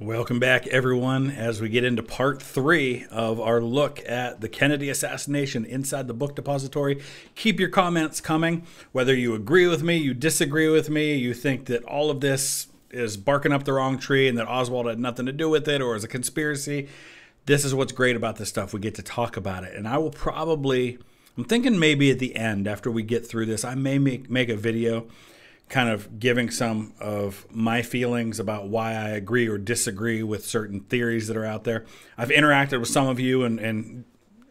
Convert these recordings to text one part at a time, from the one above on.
Welcome back, everyone, as we get into part three of our look at the Kennedy assassination inside the book depository. Keep your comments coming, whether you agree with me, you disagree with me, you think that all of this is barking up the wrong tree and that Oswald had nothing to do with it or is a conspiracy. This is what's great about this stuff. We get to talk about it. And I will probably, I'm thinking maybe at the end, after we get through this, I may make, make a video kind of giving some of my feelings about why I agree or disagree with certain theories that are out there. I've interacted with some of you and, and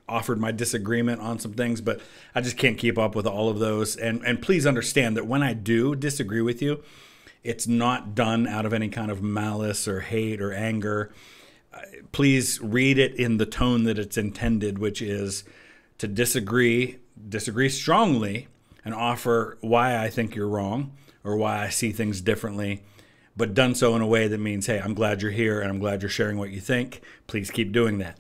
offered my disagreement on some things, but I just can't keep up with all of those. And and please understand that when I do disagree with you, it's not done out of any kind of malice or hate or anger. Uh, please read it in the tone that it's intended, which is to disagree, disagree strongly, and offer why I think you're wrong or why I see things differently, but done so in a way that means, hey, I'm glad you're here and I'm glad you're sharing what you think. Please keep doing that.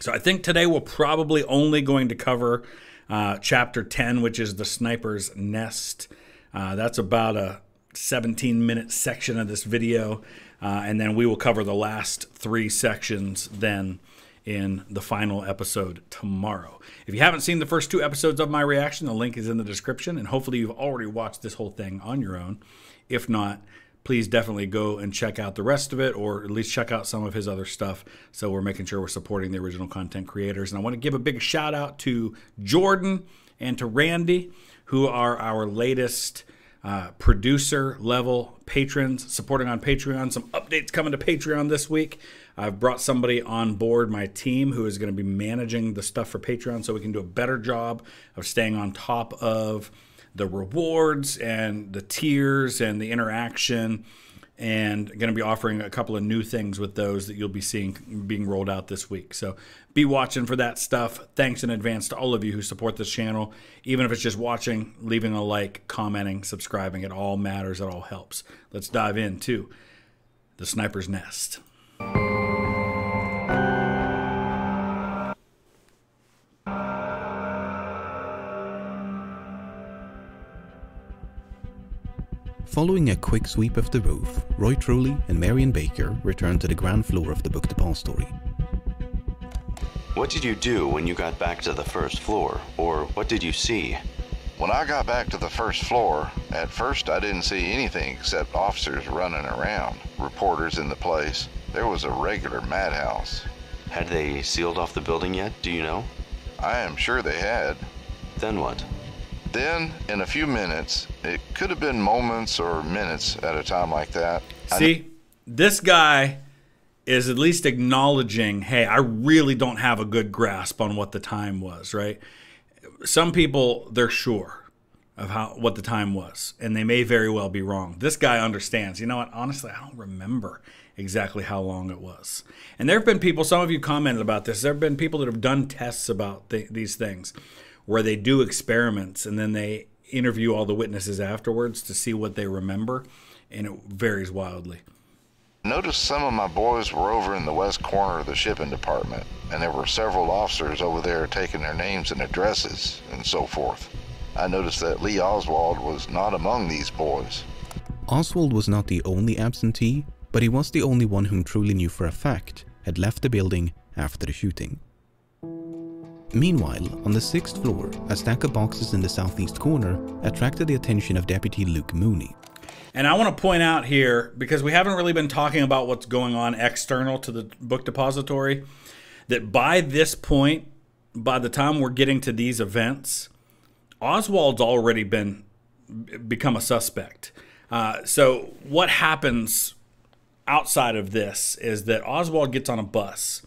So I think today we're probably only going to cover uh, chapter 10, which is the sniper's nest. Uh, that's about a 17 minute section of this video. Uh, and then we will cover the last three sections then in the final episode tomorrow. If you haven't seen the first two episodes of my reaction, the link is in the description, and hopefully you've already watched this whole thing on your own. If not, please definitely go and check out the rest of it, or at least check out some of his other stuff. So we're making sure we're supporting the original content creators. And I want to give a big shout out to Jordan and to Randy, who are our latest uh, producer level patrons supporting on Patreon. Some updates coming to Patreon this week. I've brought somebody on board my team who is going to be managing the stuff for Patreon so we can do a better job of staying on top of the rewards and the tiers and the interaction and going to be offering a couple of new things with those that you'll be seeing being rolled out this week. So be watching for that stuff. Thanks in advance to all of you who support this channel. Even if it's just watching, leaving a like, commenting, subscribing, it all matters, it all helps. Let's dive into the sniper's nest. Following a quick sweep of the roof, Roy Truly and Marion Baker returned to the ground floor of the book depository. What did you do when you got back to the first floor? Or what did you see? When I got back to the first floor, at first I didn't see anything except officers running around, reporters in the place. There was a regular madhouse. Had they sealed off the building yet, do you know? I am sure they had. Then what? Then, in a few minutes, it could have been moments or minutes at a time like that. See, this guy is at least acknowledging, hey, I really don't have a good grasp on what the time was, right? Some people, they're sure of how what the time was, and they may very well be wrong. This guy understands. You know what? Honestly, I don't remember exactly how long it was. And there have been people, some of you commented about this, there have been people that have done tests about th- these things where they do experiments and then they interview all the witnesses afterwards to see what they remember, and it varies wildly. Noticed some of my boys were over in the west corner of the shipping department, and there were several officers over there taking their names and addresses and so forth. I noticed that Lee Oswald was not among these boys. Oswald was not the only absentee, but he was the only one whom Truly knew for a fact had left the building after the shooting. Meanwhile, on the sixth floor, a stack of boxes in the southeast corner attracted the attention of Deputy Luke Mooney. And I want to point out here, because we haven't really been talking about what's going on external to the book depository, that by this point, by the time we're getting to these events, Oswald's already been become a suspect. Uh, so what happens outside of this is that Oswald gets on a bus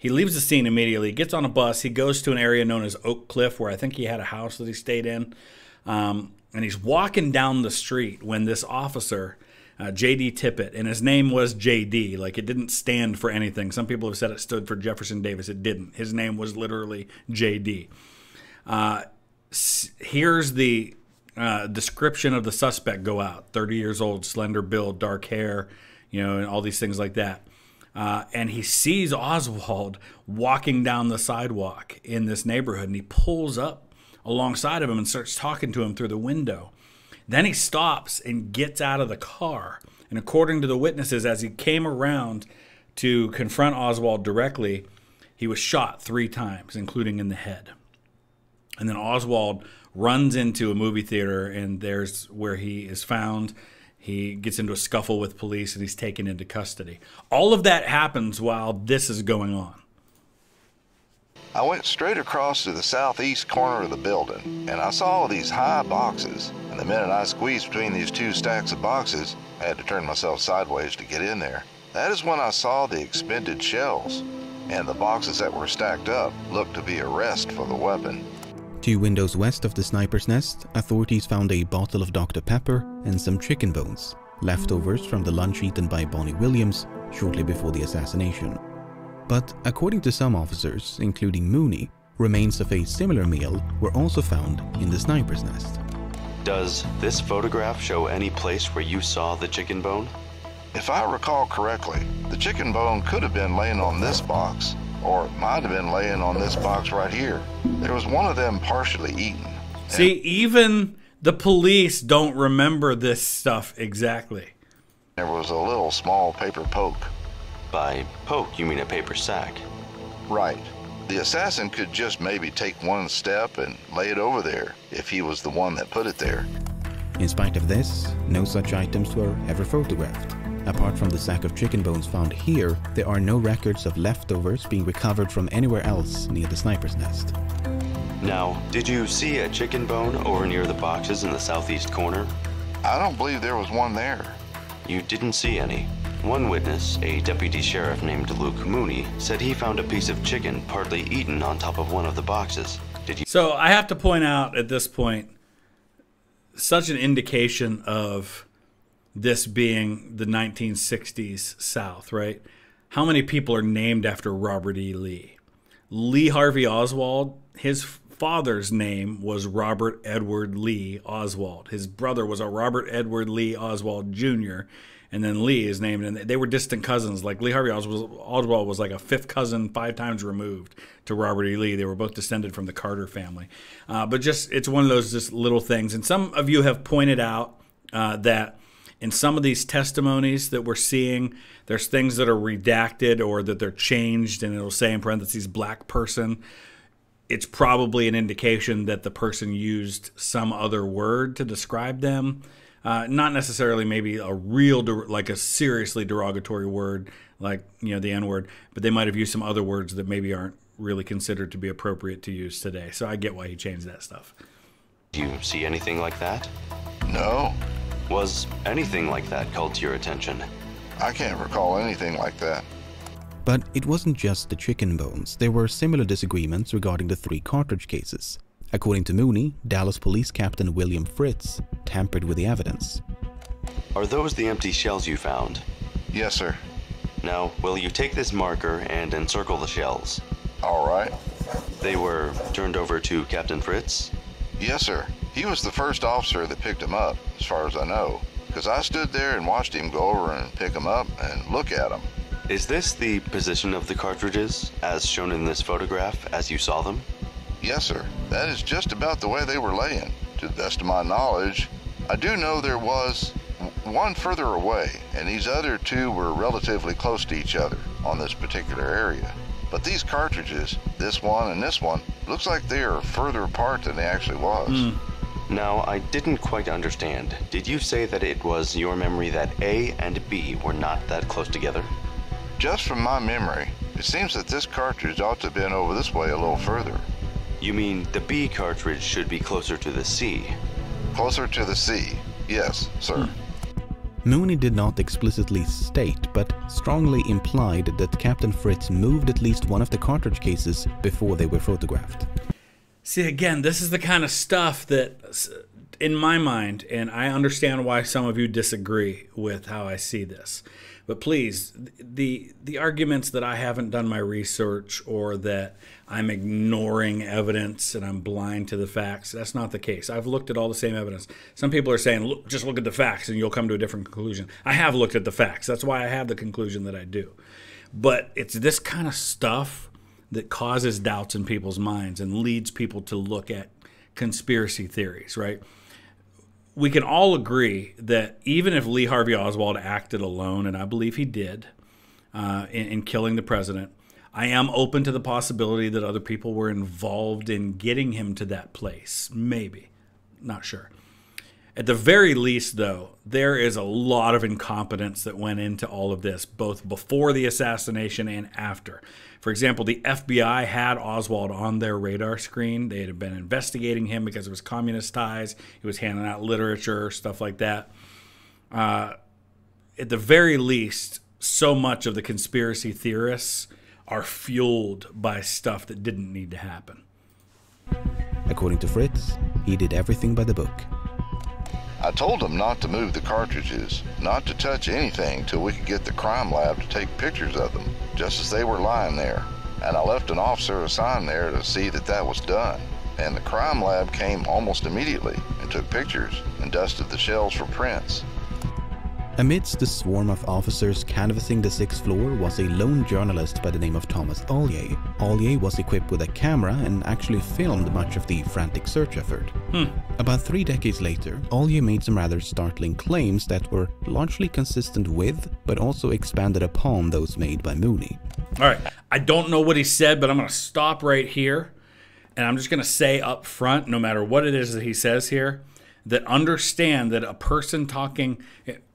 he leaves the scene immediately, gets on a bus. He goes to an area known as Oak Cliff, where I think he had a house that he stayed in. Um, and he's walking down the street when this officer, uh, JD Tippit, and his name was JD, like it didn't stand for anything. Some people have said it stood for Jefferson Davis. It didn't. His name was literally JD. Uh, here's the uh, description of the suspect go out 30 years old, slender build, dark hair, you know, and all these things like that. Uh, and he sees Oswald walking down the sidewalk in this neighborhood, and he pulls up alongside of him and starts talking to him through the window. Then he stops and gets out of the car And according to the witnesses, as he came around to confront Oswald directly, he was shot three times, including in the head. And then Oswald runs into a movie theater, and there's where he is found. He gets into a scuffle with police and he's taken into custody. All of that happens while this is going on. I went straight across to the southeast corner of the building, and I saw these high boxes. And the minute I squeezed between these two stacks of boxes, I had to turn myself sideways to get in there. That is when I saw the expended shells, and the boxes that were stacked up looked to be a rest for the weapon. Two windows west of the sniper's nest, authorities found a bottle of Dr. Pepper and some chicken bones, leftovers from the lunch eaten by Bonnie Williams shortly before the assassination. But according to some officers, including Mooney, remains of a similar meal were also found in the sniper's nest. Does this photograph show any place where you saw the chicken bone? If I recall correctly, the chicken bone could have been laying on this box, or it might have been laying on this box right here. There was one of them partially eaten. See, even the police don't remember this stuff exactly. There was a little small paper poke by poke, you mean a paper sack. Right. The assassin could just maybe take one step and lay it over there if he was the one that put it there. In spite of this, no such items were ever photographed. Apart from the sack of chicken bones found here, there are no records of leftovers being recovered from anywhere else near the sniper's nest. Now, did you see a chicken bone over near the boxes in the southeast corner? I don't believe there was one there. You didn't see any? One witness, a deputy sheriff named Luke Mooney, said he found a piece of chicken partly eaten on top of one of the boxes. Did you? So I have to point out at this point, such an indication of this being the 1960s South, right? How many people are named after Robert E. Lee? Lee Harvey Oswald, his father's name was Robert Edward Lee Oswald. His brother was a Robert Edward Lee Oswald Jr and then Lee is named, and they were distant cousins. Like Lee Harvey Oswald, was like a fifth cousin, five times removed to Robert E. Lee. They were both descended from the Carter family. Uh, but just it's one of those just little things. And some of you have pointed out uh, that in some of these testimonies that we're seeing, there's things that are redacted or that they're changed, and it'll say in parentheses black person. It's probably an indication that the person used some other word to describe them. Uh, not necessarily maybe a real der- like a seriously derogatory word like you know the n word but they might have used some other words that maybe aren't really considered to be appropriate to use today so i get why he changed that stuff do you see anything like that no was anything like that called to your attention i can't recall anything like that but it wasn't just the chicken bones there were similar disagreements regarding the three cartridge cases According to Mooney, Dallas Police Captain William Fritz tampered with the evidence. Are those the empty shells you found? Yes, sir. Now, will you take this marker and encircle the shells? All right. They were turned over to Captain Fritz? Yes, sir. He was the first officer that picked him up, as far as I know, because I stood there and watched him go over and pick him up and look at him. Is this the position of the cartridges, as shown in this photograph, as you saw them? Yes, sir. That is just about the way they were laying, to the best of my knowledge. I do know there was one further away, and these other two were relatively close to each other on this particular area. But these cartridges, this one and this one, looks like they are further apart than they actually was. Mm. Now, I didn't quite understand. Did you say that it was your memory that A and B were not that close together? Just from my memory, it seems that this cartridge ought to have been over this way a little further. You mean the B cartridge should be closer to the C? Closer to the C, yes, sir. Mooney did not explicitly state, but strongly implied that Captain Fritz moved at least one of the cartridge cases before they were photographed. See, again, this is the kind of stuff that, in my mind, and I understand why some of you disagree with how I see this. But please, the the arguments that I haven't done my research or that I'm ignoring evidence and I'm blind to the facts, that's not the case. I've looked at all the same evidence. Some people are saying, look, just look at the facts and you'll come to a different conclusion. I have looked at the facts. That's why I have the conclusion that I do. But it's this kind of stuff that causes doubts in people's minds and leads people to look at conspiracy theories, right? We can all agree that even if Lee Harvey Oswald acted alone, and I believe he did, uh, in, in killing the president, I am open to the possibility that other people were involved in getting him to that place. Maybe. Not sure. At the very least, though, there is a lot of incompetence that went into all of this, both before the assassination and after. For example, the FBI had Oswald on their radar screen. They had been investigating him because of his communist ties. He was handing out literature, stuff like that. Uh, at the very least, so much of the conspiracy theorists are fueled by stuff that didn't need to happen. According to Fritz, he did everything by the book. I told them not to move the cartridges, not to touch anything till we could get the crime lab to take pictures of them, just as they were lying there. And I left an officer assigned there to see that that was done. And the crime lab came almost immediately and took pictures and dusted the shells for prints. Amidst the swarm of officers canvassing the sixth floor was a lone journalist by the name of Thomas Alyea. Alyea was equipped with a camera and actually filmed much of the frantic search effort. Hmm. About three decades later, Alyea made some rather startling claims that were largely consistent with, but also expanded upon those made by Mooney. All right. I don't know what he said, but I'm going to stop right here. And I'm just going to say up front, no matter what it is that he says here, that understand that a person talking,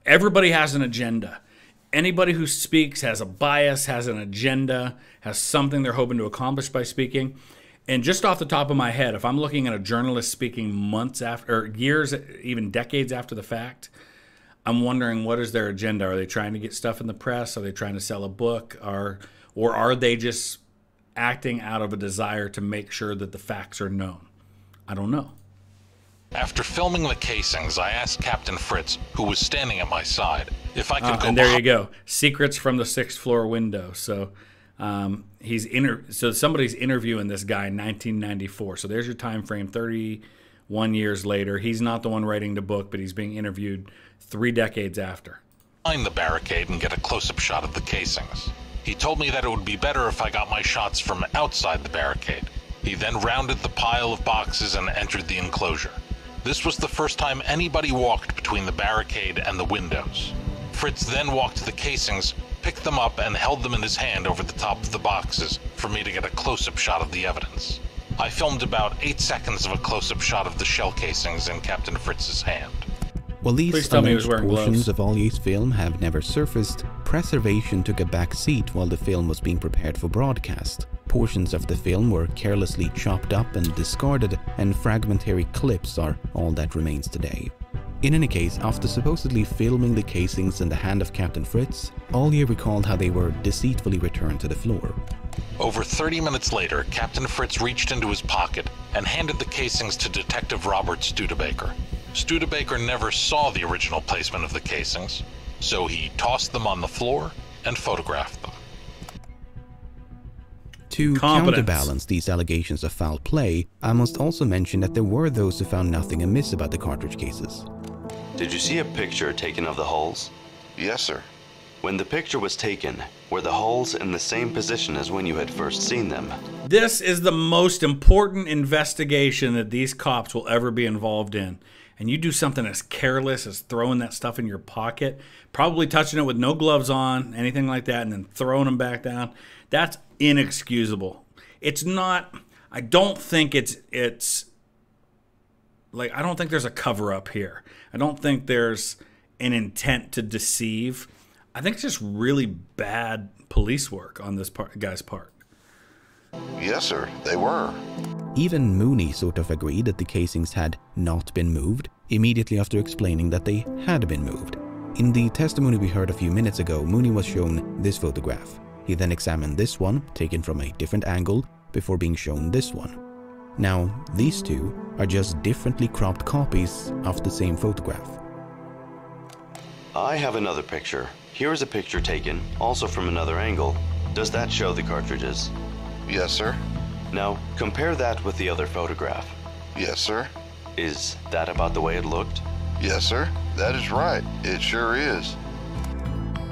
everybody has an agenda. Anybody who speaks has a bias, has an agenda, has something they're hoping to accomplish by speaking. And just off the top of my head, if I'm looking at a journalist speaking months after, or years, even decades after the fact, I'm wondering what is their agenda? Are they trying to get stuff in the press? Are they trying to sell a book? Or, or are they just acting out of a desire to make sure that the facts are known? I don't know. After filming the casings, I asked Captain Fritz, who was standing at my side, if I could Uh, go. and there you go. Secrets from the sixth floor window. So um, he's inter- so somebody's interviewing this guy in 1994. So there's your time frame. 31 years later, he's not the one writing the book, but he's being interviewed three decades after. behind the barricade and get a close-up shot of the casings. He told me that it would be better if I got my shots from outside the barricade. He then rounded the pile of boxes and entered the enclosure. This was the first time anybody walked between the barricade and the windows. Fritz then walked to the casings, picked them up, and held them in his hand over the top of the boxes for me to get a close-up shot of the evidence. I filmed about eight seconds of a close-up shot of the shell casings in Captain Fritz's hand. While Please these tell me he was alleged wearing portions gloves. of Alyea's film have never surfaced, preservation took a back seat while the film was being prepared for broadcast. Portions of the film were carelessly chopped up and discarded, and fragmentary clips are all that remains today. In any case, after supposedly filming the casings in the hand of Captain Fritz, Alyea recalled how they were deceitfully returned to the floor. Over 30 minutes later, Captain Fritz reached into his pocket and handed the casings to Detective Robert Studebaker. Studebaker never saw the original placement of the casings, so he tossed them on the floor and photographed them. To Competence. counterbalance these allegations of foul play, I must also mention that there were those who found nothing amiss about the cartridge cases. Did you see a picture taken of the holes? Yes, sir. When the picture was taken, were the holes in the same position as when you had first seen them? This is the most important investigation that these cops will ever be involved in. And you do something as careless as throwing that stuff in your pocket, probably touching it with no gloves on, anything like that, and then throwing them back down. That's inexcusable. It's not. I don't think it's it's like I don't think there's a cover up here. I don't think there's an intent to deceive. I think it's just really bad police work on this part, guy's part. Yes, sir. They were. Even Mooney sort of agreed that the casings had not been moved, immediately after explaining that they had been moved. In the testimony we heard a few minutes ago, Mooney was shown this photograph. He then examined this one, taken from a different angle, before being shown this one. Now, these two are just differently cropped copies of the same photograph. I have another picture. Here is a picture taken, also from another angle. Does that show the cartridges? Yes, sir. Now, compare that with the other photograph. Yes, sir. Is that about the way it looked? Yes, sir. That is right. It sure is.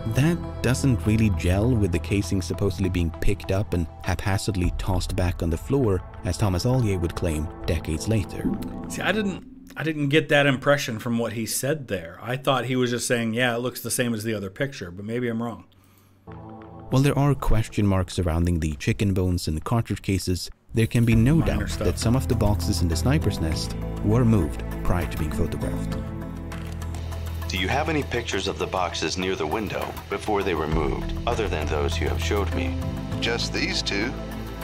That doesn't really gel with the casing supposedly being picked up and haphazardly tossed back on the floor, as Thomas Alyea would claim decades later. See, I didn't I didn't get that impression from what he said there. I thought he was just saying, yeah, it looks the same as the other picture, but maybe I'm wrong. While there are question marks surrounding the chicken bones and cartridge cases, there can be no Minor doubt stuff. that some of the boxes in the sniper's nest were moved prior to being photographed. Do you have any pictures of the boxes near the window before they were moved, other than those you have showed me? Just these two?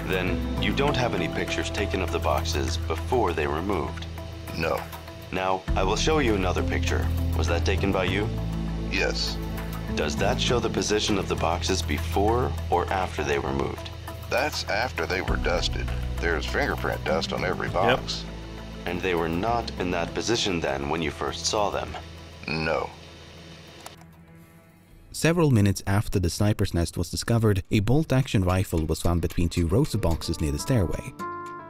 Then you don't have any pictures taken of the boxes before they were moved. No. Now, I will show you another picture. Was that taken by you? Yes. Does that show the position of the boxes before or after they were moved? That's after they were dusted. There's fingerprint dust on every box. Yep. And they were not in that position then when you first saw them. No. Several minutes after the sniper's nest was discovered, a bolt-action rifle was found between two rows of boxes near the stairway.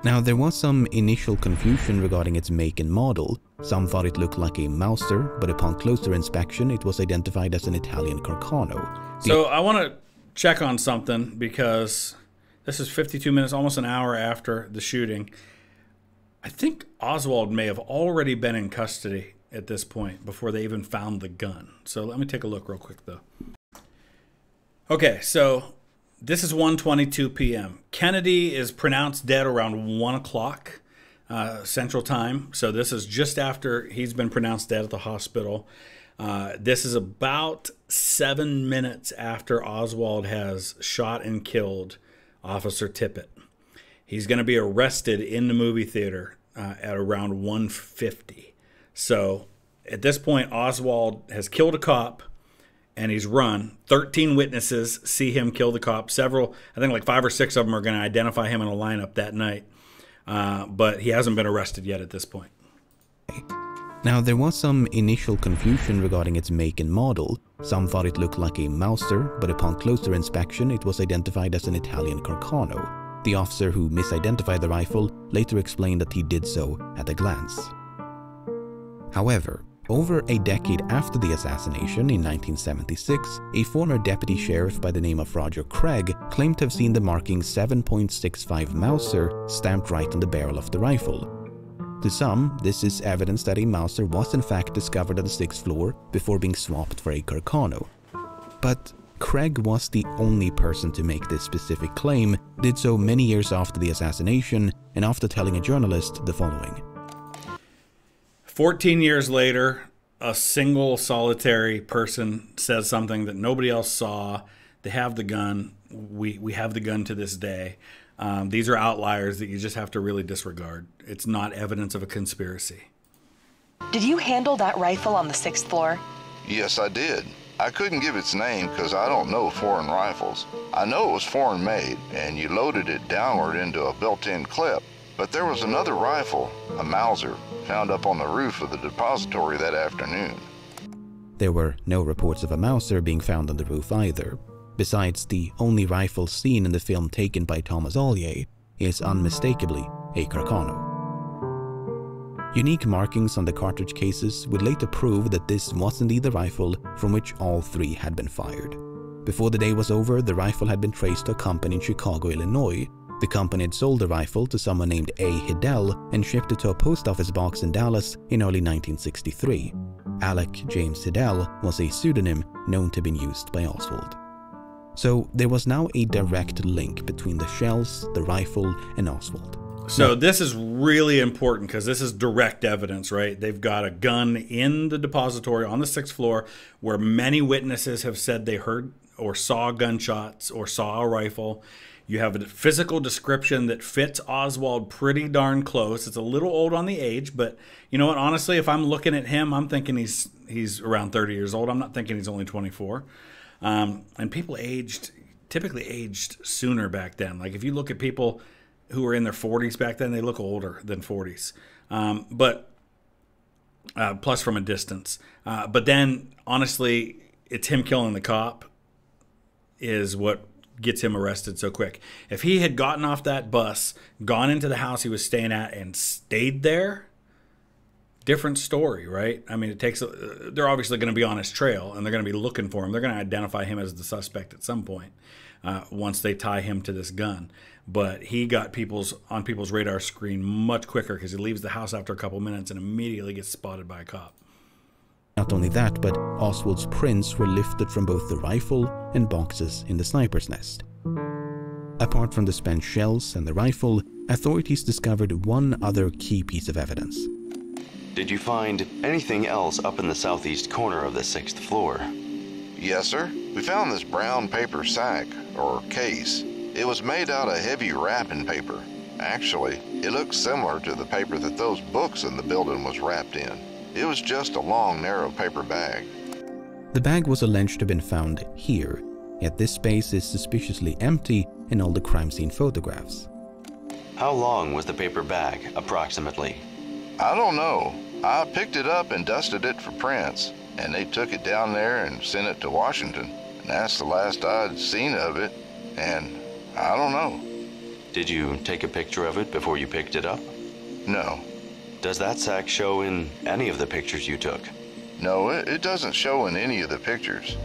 Now, there was some initial confusion regarding its make and model. Some thought it looked like a Mauser, but upon closer inspection, it was identified as an Italian Carcano. The- So I want to check on something because this is 52 minutes, almost an hour after the shooting. I think Oswald may have already been in custody at this point before they even found the gun. So let me take a look real quick though. Okay, so this is 1:22 p.m. Kennedy is pronounced dead around one o'clock uh, Central Time. So this is just after he's been pronounced dead at the hospital. Uh, this is about seven minutes after Oswald has shot and killed Officer Tippit. He's going to be arrested in the movie theater uh, at around 150. So at this point, Oswald has killed a cop and he's run. 13 witnesses see him kill the cop. Several, I think like five or six of them are going to identify him in a lineup that night. Uh, but he hasn't been arrested yet at this point. Now, there was some initial confusion regarding its make and model. Some thought it looked like a Mauser, but upon closer inspection, it was identified as an Italian Carcano. The officer who misidentified the rifle later explained that he did so at a glance. However, over a decade after the assassination in 1976, a former deputy sheriff by the name of Roger Craig claimed to have seen the marking 7.65 Mauser stamped right on the barrel of the rifle. To some, this is evidence that a Mauser was in fact discovered on the sixth floor before being swapped for a Carcano. But Craig was the only person to make this specific claim, did so many years after the assassination, and after telling a journalist the following. 14 years later, a single solitary person says something that nobody else saw. They have the gun. We, we have the gun to this day. Um, these are outliers that you just have to really disregard. It's not evidence of a conspiracy. Did you handle that rifle on the sixth floor? Yes, I did. I couldn't give its name because I don't know foreign rifles. I know it was foreign made, and you loaded it downward into a built-in clip. But there was another rifle, a Mauser, found up on the roof of the depository that afternoon. There were no reports of a Mauser being found on the roof either. Besides, the only rifle seen in the film taken by Thomas Alyea is unmistakably a Carcano. Unique markings on the cartridge cases would later prove that this was indeed the rifle from which all three had been fired. Before the day was over, the rifle had been traced to a company in Chicago, Illinois. The company had sold the rifle to someone named A. Hidell and shipped it to a post office box in Dallas in early 1963. Alec James Hidell was a pseudonym known to have been used by Oswald. So there was now a direct link between the shells, the rifle, and Oswald. So this is really important because this is direct evidence, right? They've got a gun in the depository on the sixth floor where many witnesses have said they heard or saw gunshots or saw a rifle. You have a physical description that fits Oswald pretty darn close. It's a little old on the age, but you know what? Honestly, if I'm looking at him, I'm thinking he's he's around 30 years old. I'm not thinking he's only 24. Um, and people aged typically aged sooner back then. Like if you look at people who were in their 40s back then, they look older than 40s. Um, but uh, plus from a distance. Uh, but then, honestly, it's him killing the cop is what gets him arrested so quick. If he had gotten off that bus, gone into the house he was staying at, and stayed there, different story, right? I mean, it takes. They're obviously going to be on his trail, and they're going to be looking for him. They're going to identify him as the suspect at some point uh, once they tie him to this gun. But he got people's on people's radar screen much quicker because he leaves the house after a couple minutes and immediately gets spotted by a cop. Not only that, but Oswald's prints were lifted from both the rifle and boxes in the sniper's nest. Apart from the spent shells and the rifle, authorities discovered one other key piece of evidence. Did you find anything else up in the southeast corner of the sixth floor? Yes, sir. We found this brown paper sack, or case. It was made out of heavy wrapping paper. Actually, it looks similar to the paper that those books in the building was wrapped in. It was just a long, narrow paper bag. The bag was alleged to have been found here, yet this space is suspiciously empty in all the crime scene photographs. How long was the paper bag, approximately? I don't know. I picked it up and dusted it for prints, and they took it down there and sent it to Washington. And that's the last I'd seen of it, and I don't know. Did you take a picture of it before you picked it up? No. Does that sack show in any of the pictures you took? No, it, it doesn't show in any of the pictures.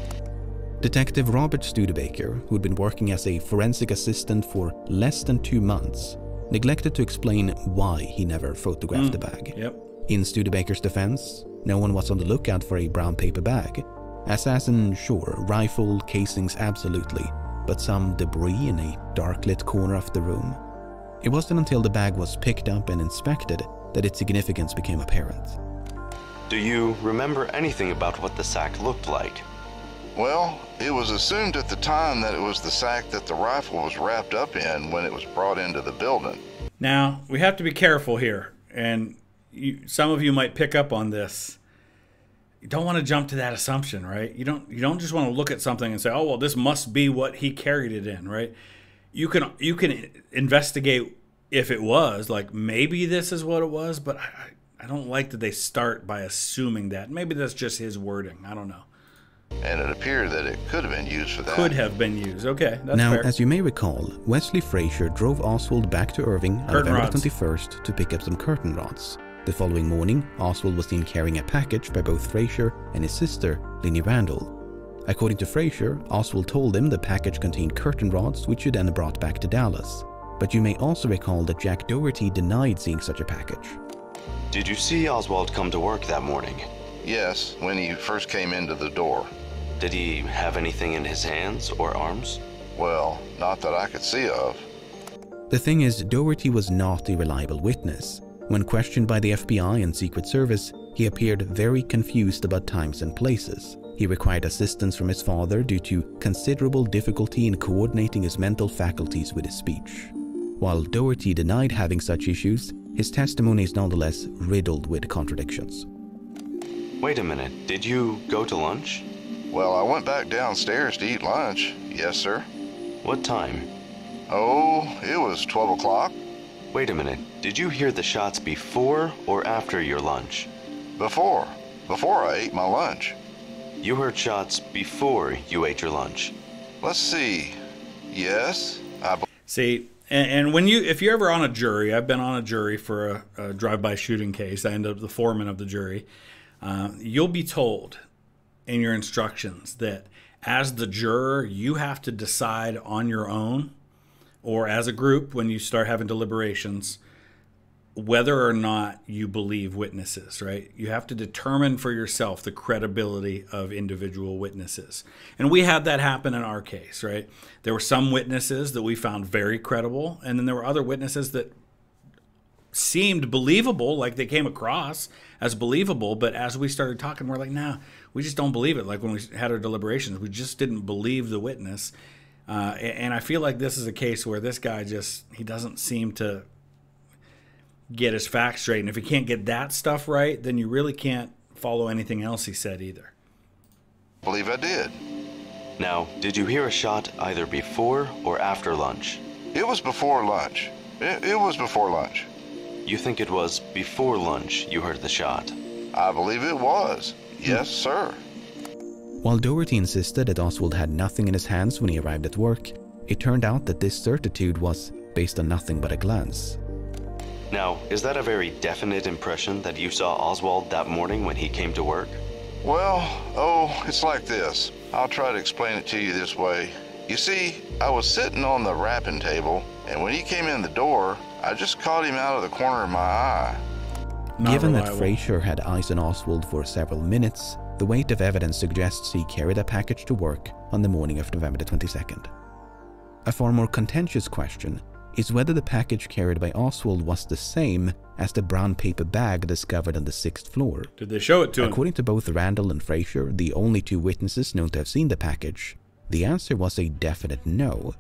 Detective Robert Studebaker, who'd been working as a forensic assistant for less than two months, neglected to explain why he never photographed the hmm. bag. Yep. In Studebaker's defense, no one was on the lookout for a brown paper bag. Assassin, sure, rifle, casings, absolutely, but some debris in a dark lit corner of the room. It wasn't until the bag was picked up and inspected that its significance became apparent. Do you remember anything about what the sack looked like? Well, it was assumed at the time that it was the sack that the rifle was wrapped up in when it was brought into the building. Now we have to be careful here, and you, some of you might pick up on this. You don't want to jump to that assumption, right? You don't. You don't just want to look at something and say, "Oh, well, this must be what he carried it in," right? You can you can investigate if it was like maybe this is what it was, but I, I don't like that they start by assuming that. Maybe that's just his wording. I don't know. And it appeared that it could have been used for that. Could have been used. Okay, that's now, fair. as you may recall, Wesley Frazier drove Oswald back to Irving on Curtain November rods. 21st to pick up some curtain rods. The following morning, Oswald was seen carrying a package by both Frazier and his sister, Linnie Randle. According to Frazier, Oswald told him the package contained curtain rods which he then brought back to Dallas. But you may also recall that Jack Dougherty denied seeing such a package. Did you see Oswald come to work that morning? Yes, when he first came into the door. Did he have anything in his hands or arms? Well, not that I could see of. The thing is, Dougherty was not a reliable witness. When questioned by the FBI and Secret Service, he appeared very confused about times and places. He required assistance from his father due to considerable difficulty in coordinating his mental faculties with his speech. While Dougherty denied having such issues, his testimony is nonetheless riddled with contradictions. Wait a minute, did you go to lunch? Well, I went back downstairs to eat lunch. Yes, sir. What time? Oh, it was 12 o'clock. Wait a minute, did you hear the shots before or after your lunch? Before. Before I ate my lunch. You heard shots before you ate your lunch. Let's see. Yes, I believe. See, and, and when you, if you're ever on a jury, I've been on a jury for a, a drive-by shooting case. I ended up the foreman of the jury. Uh, you'll be told in your instructions that as the juror, you have to decide on your own, or as a group when you start having deliberations, whether or not you believe witnesses, right? You have to determine for yourself the credibility of individual witnesses. And we had that happen in our case, right? There were some witnesses that we found very credible, and then there were other witnesses that seemed believable, like they came across as believable, but as we started talking, we're like, nah, we just don't believe it. Like when we had our deliberations, we just didn't believe the witness. Uh, and I feel like this is a case where this guy just, he doesn't seem to get his facts straight. And if he can't get that stuff right, then you really can't follow anything else he said either. believe I did. Now, did you hear a shot either before or after lunch? It was before lunch. It, it was before lunch. You think it was before lunch you heard the shot? I believe it was. Yes, sir. While Dougherty insisted that Oswald had nothing in his hands when he arrived at work, it turned out that this certitude was based on nothing but a glance. Now, is that a very definite impression that you saw Oswald that morning when he came to work? Well, oh, it's like this. I'll try to explain it to you this way. You see, I was sitting on the wrapping table, and when he came in the door, I just caught him out of the corner of my eye. Not Given that reliable. Frazier had eyes on Oswald for several minutes, the weight of evidence suggests he carried a package to work on the morning of November the 22nd. A far more contentious question is whether the package carried by Oswald was the same as the brown paper bag discovered on the sixth floor. Did they show it to him? According to both Randle and Frazier, the only two witnesses known to have seen the package, the answer was a definite no.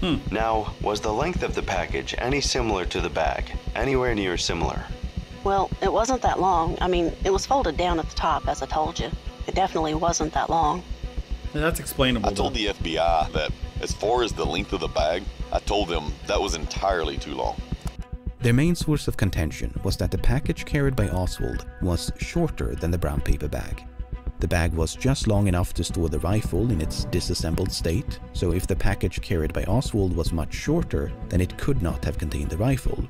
Hmm. Now, was the length of the package any similar to the bag? Anywhere near similar? Well, it wasn't that long. I mean, it was folded down at the top, as I told you. It definitely wasn't that long. That's explainable. I told though. the FBI that as far as the length of the bag, I told them that was entirely too long. Their main source of contention was that the package carried by Oswald was shorter than the brown paper bag. The bag was just long enough to store the rifle in its disassembled state, so if the package carried by Oswald was much shorter, then it could not have contained the rifle.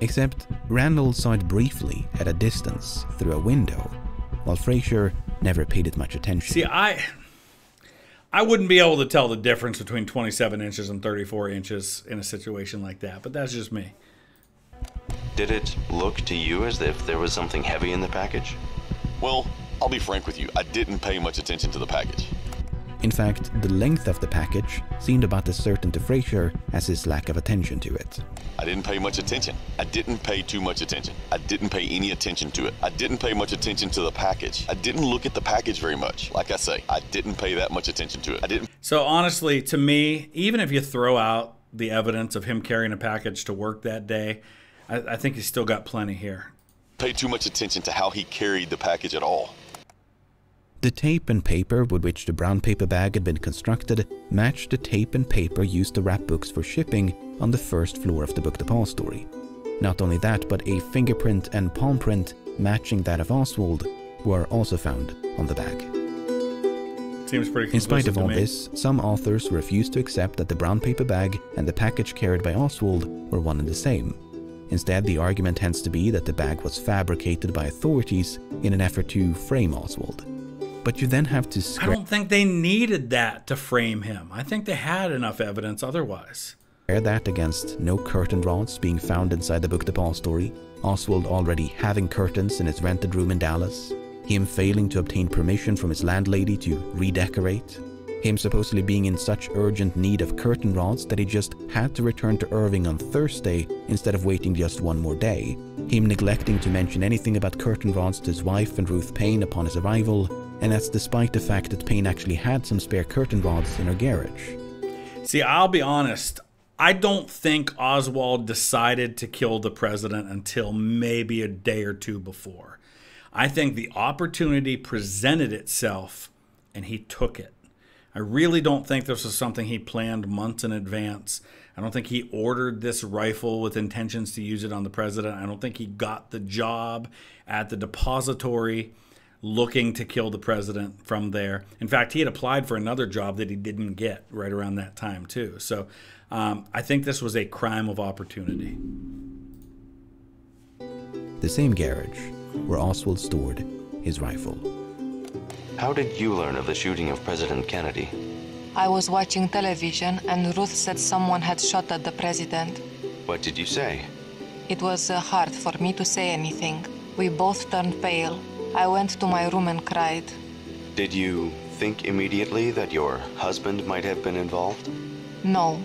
Except Randle saw it briefly at a distance through a window, while Frazier never paid it much attention. See, I I wouldn't be able to tell the difference between 27 inches and 34 inches in a situation like that, but that's just me. Did it look to you as if there was something heavy in the package? Well, I'll be frank with you, I didn't pay much attention to the package. In fact, the length of the package seemed about as certain to Frazier as his lack of attention to it. I didn't pay much attention. I didn't pay too much attention. I didn't pay any attention to it. I didn't pay much attention to the package. I didn't look at the package very much. Like I say, I didn't pay that much attention to it. I didn't So honestly, to me, even if you throw out the evidence of him carrying a package to work that day, I, I think he's still got plenty here. pay too much attention to how he carried the package at all. The tape and paper with which the brown paper bag had been constructed matched the tape and paper used to wrap books for shipping on the first floor of the book depository. Not only that, but a fingerprint and palm print matching that of Oswald were also found on the bag. Seems pretty In spite of all me. this, some authors refused to accept that the brown paper bag and the package carried by Oswald were one and the same. Instead, the argument tends to be that the bag was fabricated by authorities in an effort to frame Oswald. But you then have to I don't think they needed that to frame him. I think they had enough evidence otherwise. Compare that against no curtain rods being found inside the book story, Oswald already having curtains in his rented room in Dallas, him failing to obtain permission from his landlady to redecorate, him supposedly being in such urgent need of curtain rods that he just had to return to Irving on Thursday instead of waiting just one more day, him neglecting to mention anything about curtain rods to his wife and Ruth Paine upon his arrival, and that's despite the fact that Paine actually had some spare curtain rods in her garage. See, I'll be honest. I don't think Oswald decided to kill the president until maybe a day or two before. I think the opportunity presented itself and he took it. I really don't think this was something he planned months in advance. I don't think he ordered this rifle with intentions to use it on the president. I don't think he got the job at the depository looking to kill the president from there. In fact, he had applied for another job that he didn't get right around that time, too. So um, I think this was a crime of opportunity. The same garage where Oswald stored his rifle. How did you learn of the shooting of President Kennedy? I was watching television and Ruth said someone had shot at the president. What did you say? It was uh, hard for me to say anything. We both turned pale. I went to my room and cried. Did you think immediately that your husband might have been involved? No,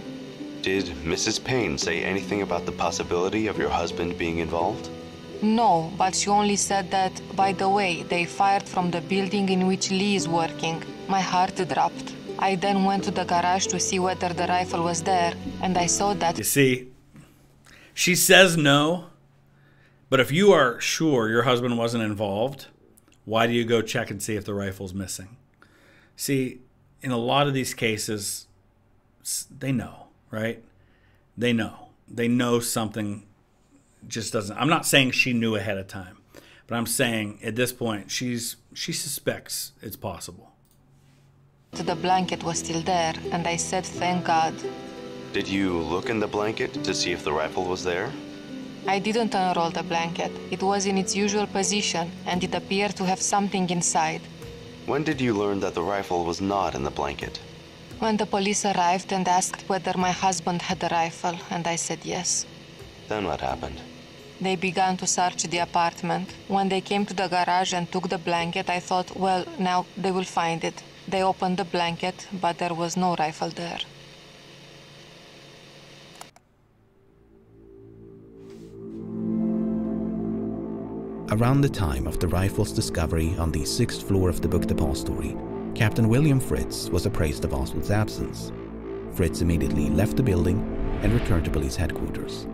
Did Mrs. Paine say anything about the possibility of your husband being involved? no, but she only said that, by the way, they fired from the building in which Lee is working. My heart dropped. I then went to the garage to see whether the rifle was there, and I saw that You see, she says no, but if you are sure your husband wasn't involved, why do you go check and see if the rifle's missing? See, in a lot of these cases, they know, right? They know. They know something just doesn't. I'm not saying she knew ahead of time, but I'm saying at this point she's she suspects it's possible. the blanket was still there, and I said, thank God. Did you look in the blanket to see if the rifle was there? I didn't unroll the blanket. It was in its usual position, and it appeared to have something inside. When did you learn that the rifle was not in the blanket? When the police arrived and asked whether my husband had a rifle, and I said yes. Then what happened? They began to search the apartment. When they came to the garage and took the blanket, I thought, well, now they will find it. They opened the blanket, but there was no rifle there. Around the time of the rifle's discovery on the sixth floor of the book depository, Captain William Fritz was appraised of Oswald's absence. Fritz immediately left the building and returned to police headquarters.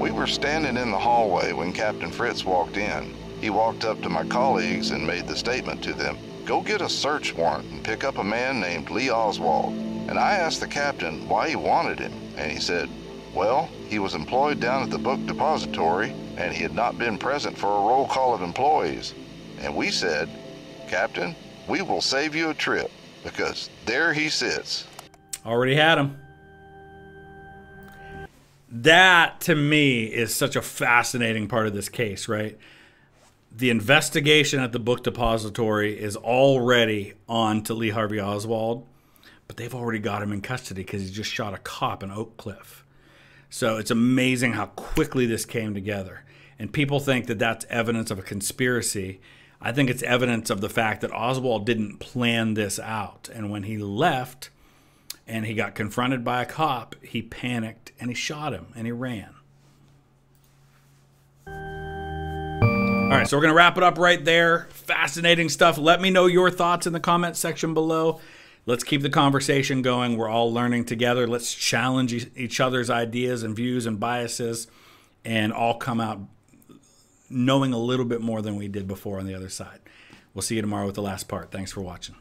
We were standing in the hallway when Captain Fritz walked in. He walked up to my colleagues and made the statement to them, go get a search warrant and pick up a man named Lee Oswald. And I asked the captain why he wanted him, and he said, well, he was employed down at the book depository, and he had not been present for a roll call of employees. And we said, Captain, we will save you a trip, because there he sits. Already had him. That, to me, is such a fascinating part of this case, right? The investigation at the book depository is already on to Lee Harvey Oswald, but they've already got him in custody because he just shot a cop in Oak Cliff. So it's amazing how quickly this came together. And people think that that's evidence of a conspiracy. I think it's evidence of the fact that Oswald didn't plan this out. And when he left and he got confronted by a cop, he panicked and he shot him and he ran. All right, so we're going to wrap it up right there. Fascinating stuff. Let me know your thoughts in the comment section below. Let's keep the conversation going. We're all learning together. Let's challenge each other's ideas and views and biases and all come out knowing a little bit more than we did before on the other side. We'll see you tomorrow with the last part. Thanks for watching.